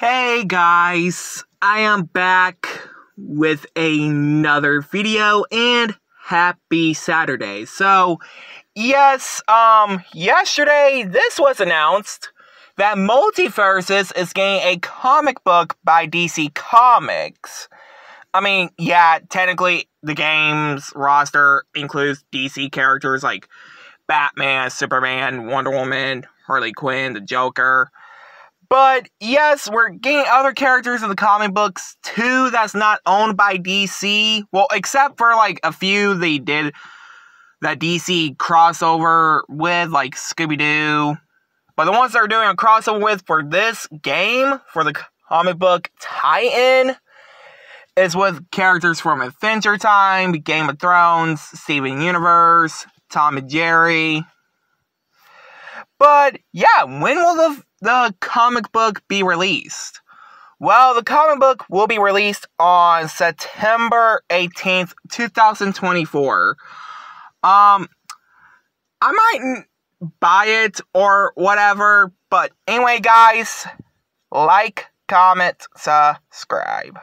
Hey guys, I am back with another video and happy Saturday. So, yes, um, yesterday this was announced that Multiversus is getting a comic book by DC Comics. I mean, yeah, technically the game's roster includes DC characters like Batman, Superman, Wonder Woman, Harley Quinn, the Joker. But yes, we're getting other characters in the comic books too that's not owned by DC. Well, except for like a few they did that DC crossover with, like Scooby Doo. But the ones they're doing a crossover with for this game, for the comic book tie in, is with characters from Adventure Time, Game of Thrones, Steven Universe, Tom and Jerry. But yeah, when will the the comic book be released? Well, the comic book will be released on September 18th, 2024. Um, I might buy it or whatever, but anyway, guys, like, comment, subscribe.